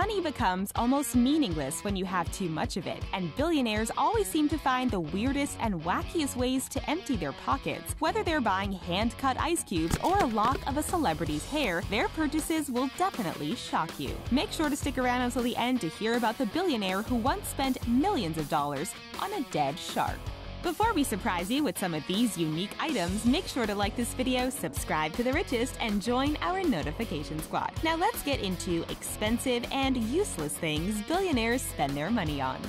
Money becomes almost meaningless when you have too much of it, and billionaires always seem to find the weirdest and wackiest ways to empty their pockets. Whether they're buying hand cut ice cubes or a lock of a celebrity's hair, their purchases will definitely shock you. Make sure to stick around until the end to hear about the billionaire who once spent millions of dollars on a dead shark. Before we surprise you with some of these unique items, make sure to like this video, subscribe to The Richest, and join our notification squad. Now let's get into expensive and useless things billionaires spend their money on.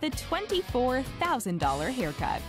The $24,000 haircut.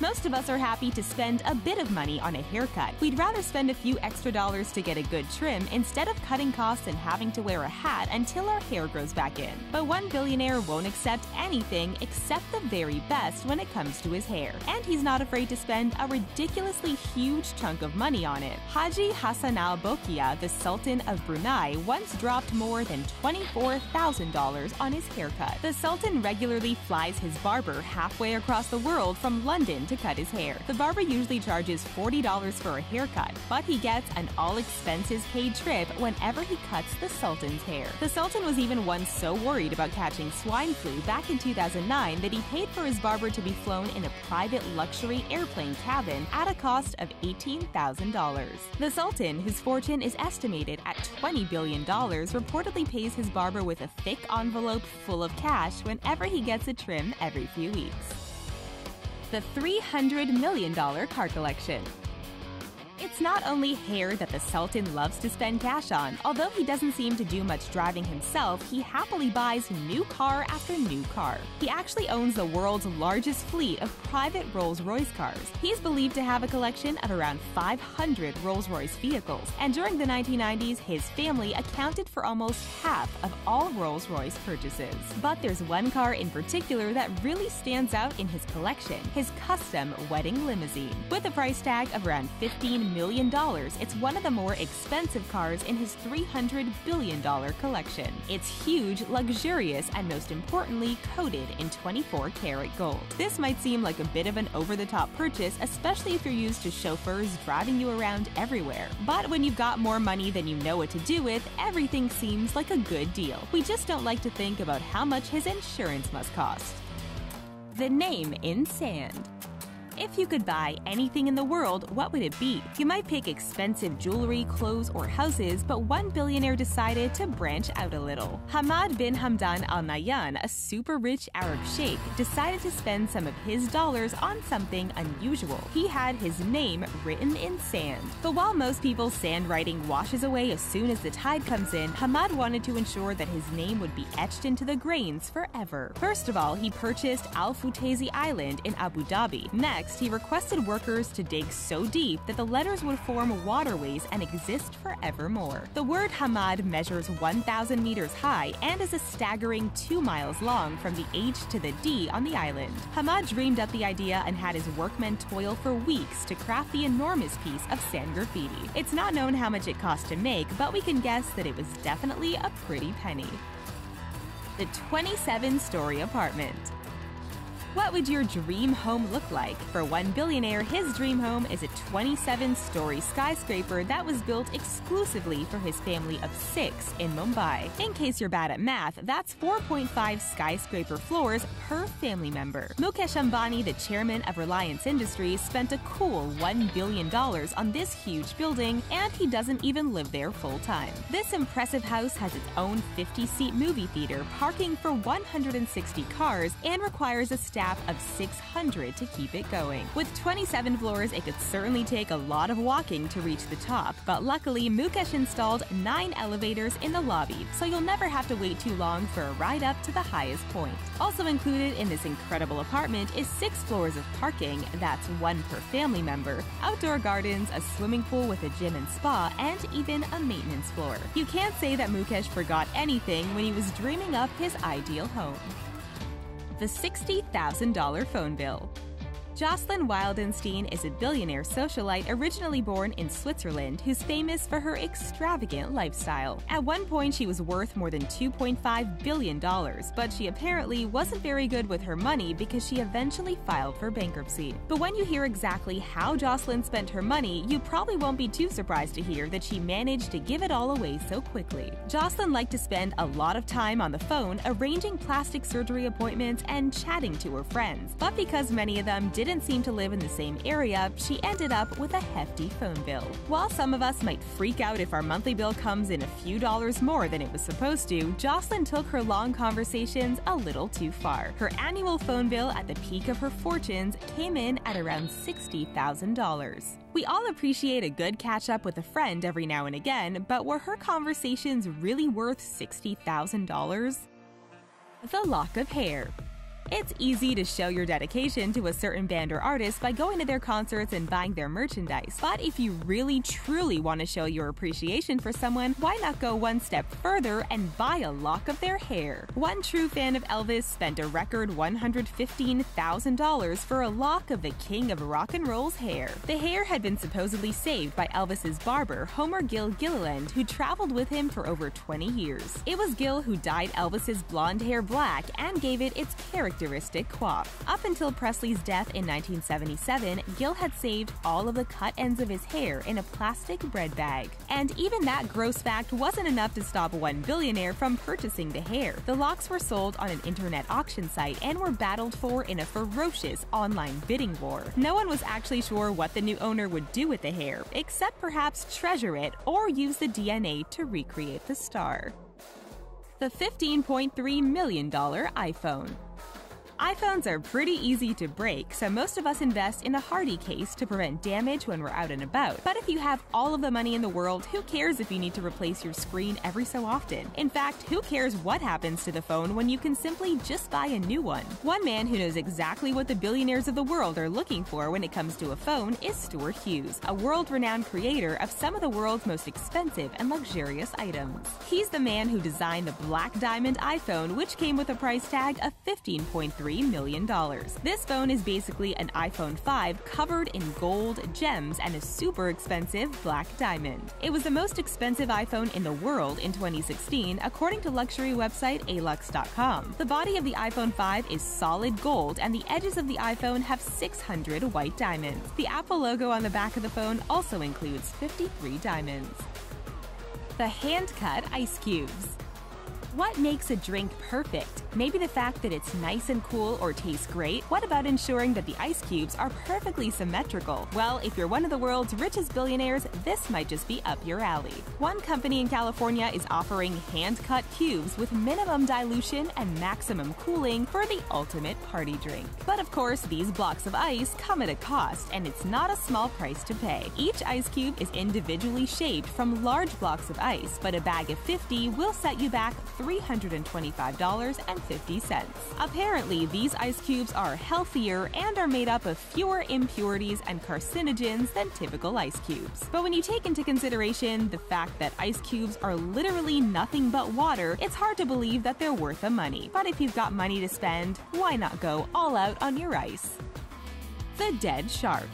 Most of us are happy to spend a bit of money on a haircut. We'd rather spend a few extra dollars to get a good trim instead of cutting costs and having to wear a hat until our hair grows back in. But one billionaire won't accept anything except the very best when it comes to his hair. And he's not afraid to spend a ridiculously huge chunk of money on it. Haji Hassanal Bolkiah, the Sultan of Brunei, once dropped more than $24,000 on his haircut. The Sultan regularly flies his barber halfway across the world from London to cut his hair. The barber usually charges $40 for a haircut, but he gets an all expenses paid trip whenever he cuts the Sultan's hair. The Sultan was even once so worried about catching swine flu back in 2009 that he paid for his barber to be flown in a private luxury airplane cabin at a cost of $18,000. The Sultan, whose fortune is estimated at $20 billion, reportedly pays his barber with a thick envelope full of cash whenever he gets a trim every few weeks the $300 million car collection. It's not only hair that the Sultan loves to spend cash on. Although he doesn't seem to do much driving himself, he happily buys new car after new car. He actually owns the world's largest fleet of private Rolls Royce cars. He's believed to have a collection of around 500 Rolls Royce vehicles, and during the 1990s, his family accounted for almost half of all Rolls Royce purchases. But there's one car in particular that really stands out in his collection his custom wedding limousine. With a price tag of around 15 million dollars. It's one of the more expensive cars in his $300 billion collection. It's huge, luxurious, and most importantly, coated in 24 karat gold. This might seem like a bit of an over the top purchase, especially if you're used to chauffeurs driving you around everywhere. But when you've got more money than you know what to do with, everything seems like a good deal. We just don't like to think about how much his insurance must cost. The name in sand. If you could buy anything in the world, what would it be? You might pick expensive jewelry, clothes, or houses, but one billionaire decided to branch out a little. Hamad bin Hamdan Al Nahyan, a super rich Arab sheikh, decided to spend some of his dollars on something unusual. He had his name written in sand. But while most people's sand writing washes away as soon as the tide comes in, Hamad wanted to ensure that his name would be etched into the grains forever. First of all, he purchased Al Futaisi Island in Abu Dhabi. Next, Next, he requested workers to dig so deep that the letters would form waterways and exist forevermore. The word Hamad measures 1,000 meters high and is a staggering 2 miles long from the H to the D on the island. Hamad dreamed up the idea and had his workmen toil for weeks to craft the enormous piece of sand graffiti. It's not known how much it cost to make, but we can guess that it was definitely a pretty penny. The 27 story apartment. What would your dream home look like? For one billionaire, his dream home is a 27 story skyscraper that was built exclusively for his family of six in Mumbai. In case you're bad at math, that's 4.5 skyscraper floors per family member. Mukesh Ambani, the chairman of Reliance Industries, spent a cool $1 billion on this huge building, and he doesn't even live there full time. This impressive house has its own 50 seat movie theater, parking for 160 cars, and requires a staff staff of 600 to keep it going. With 27 floors, it could certainly take a lot of walking to reach the top, but luckily Mukesh installed 9 elevators in the lobby, so you'll never have to wait too long for a ride up to the highest point. Also included in this incredible apartment is 6 floors of parking, that's one per family member, outdoor gardens, a swimming pool with a gym and spa, and even a maintenance floor. You can't say that Mukesh forgot anything when he was dreaming up his ideal home the $60,000 phone bill. Jocelyn Wildenstein is a billionaire socialite originally born in Switzerland who's famous for her extravagant lifestyle. At one point, she was worth more than $2.5 billion, but she apparently wasn't very good with her money because she eventually filed for bankruptcy. But when you hear exactly how Jocelyn spent her money, you probably won't be too surprised to hear that she managed to give it all away so quickly. Jocelyn liked to spend a lot of time on the phone arranging plastic surgery appointments and chatting to her friends. But because many of them didn't seem to live in the same area, she ended up with a hefty phone bill. While some of us might freak out if our monthly bill comes in a few dollars more than it was supposed to, Jocelyn took her long conversations a little too far. Her annual phone bill at the peak of her fortunes came in at around $60,000. We all appreciate a good catch up with a friend every now and again, but were her conversations really worth $60,000? The lock of hair. It's easy to show your dedication to a certain band or artist by going to their concerts and buying their merchandise. But if you really truly want to show your appreciation for someone, why not go one step further and buy a lock of their hair? One true fan of Elvis spent a record $115,000 for a lock of the king of rock and roll's hair. The hair had been supposedly saved by Elvis's barber, Homer Gill Gilliland, who traveled with him for over 20 years. It was Gill who dyed Elvis's blonde hair black and gave it its character characteristic. Up until Presley's death in 1977, Gill had saved all of the cut ends of his hair in a plastic bread bag. And even that gross fact wasn't enough to stop one billionaire from purchasing the hair. The locks were sold on an internet auction site and were battled for in a ferocious online bidding war. No one was actually sure what the new owner would do with the hair, except perhaps treasure it or use the DNA to recreate the star. The $15.3 million iPhone iPhones are pretty easy to break, so most of us invest in a hardy case to prevent damage when we're out and about. But if you have all of the money in the world, who cares if you need to replace your screen every so often? In fact, who cares what happens to the phone when you can simply just buy a new one? One man who knows exactly what the billionaires of the world are looking for when it comes to a phone is Stuart Hughes, a world renowned creator of some of the world's most expensive and luxurious items. He's the man who designed the Black Diamond iPhone, which came with a price tag of 15.3 $3 million. This phone is basically an iPhone 5 covered in gold, gems, and a super expensive black diamond. It was the most expensive iPhone in the world in 2016, according to luxury website Alux.com. The body of the iPhone 5 is solid gold, and the edges of the iPhone have 600 white diamonds. The Apple logo on the back of the phone also includes 53 diamonds. The hand cut ice cubes. What makes a drink perfect? Maybe the fact that it's nice and cool or tastes great? What about ensuring that the ice cubes are perfectly symmetrical? Well, if you're one of the world's richest billionaires, this might just be up your alley. One company in California is offering hand cut cubes with minimum dilution and maximum cooling for the ultimate party drink. But of course, these blocks of ice come at a cost, and it's not a small price to pay. Each ice cube is individually shaped from large blocks of ice, but a bag of 50 will set you back $325.50. Apparently, these ice cubes are healthier and are made up of fewer impurities and carcinogens than typical ice cubes. But when you take into consideration the fact that ice cubes are literally nothing but water, it's hard to believe that they're worth the money. But if you've got money to spend, why not go all out on your ice? The Dead Shark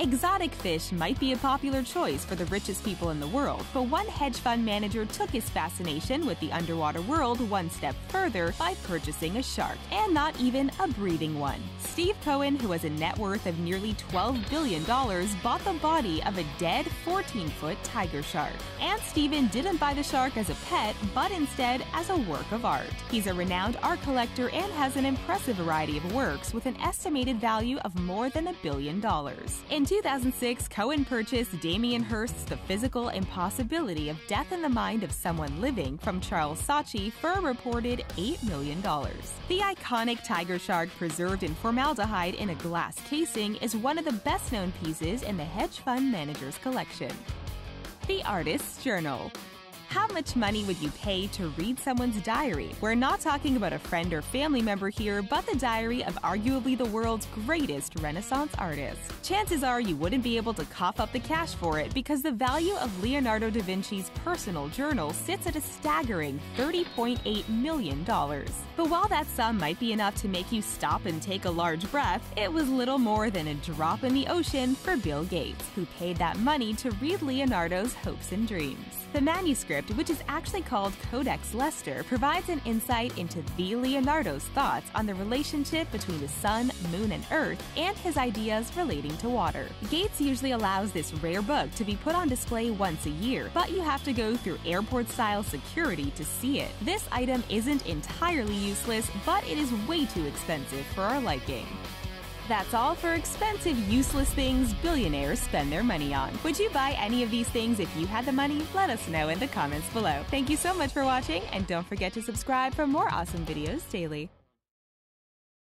Exotic fish might be a popular choice for the richest people in the world, but one hedge fund manager took his fascination with the underwater world one step further by purchasing a shark, and not even a breathing one. Steve Cohen, who has a net worth of nearly $12 billion, bought the body of a dead 14 foot tiger shark. And Steven didn't buy the shark as a pet, but instead as a work of art. He's a renowned art collector and has an impressive variety of works with an estimated value of more than a billion dollars. In 2006, Cohen purchased Damien Hirst's The Physical Impossibility of Death in the Mind of Someone Living from Charles Saatchi for a reported $8 million. The iconic tiger shark preserved in formaldehyde in a glass casing is one of the best known pieces in the hedge fund manager's collection. The Artist's Journal How much money would you pay to read someone's diary? We're not talking about a friend or family member here, but the diary of arguably the world's greatest Renaissance artist. Chances are you wouldn't be able to cough up the cash for it because the value of Leonardo da Vinci's personal journal sits at a staggering $30.8 million. But while that sum might be enough to make you stop and take a large breath, it was little more than a drop in the ocean for Bill Gates, who paid that money to read Leonardo's hopes and dreams. The manuscript, which is actually called Codex Leicester, provides an insight into the Leonardo's thoughts on the relationship between the sun, moon, and earth, and his ideas relating to water. Gates usually allows this rare book to be put on display once a year, but you have to go through airport style security to see it. This item isn't entirely useless, but it is way too expensive for our liking. That's all for expensive, useless things billionaires spend their money on. Would you buy any of these things if you had the money? Let us know in the comments below. Thank you so much for watching, and don't forget to subscribe for more awesome videos daily.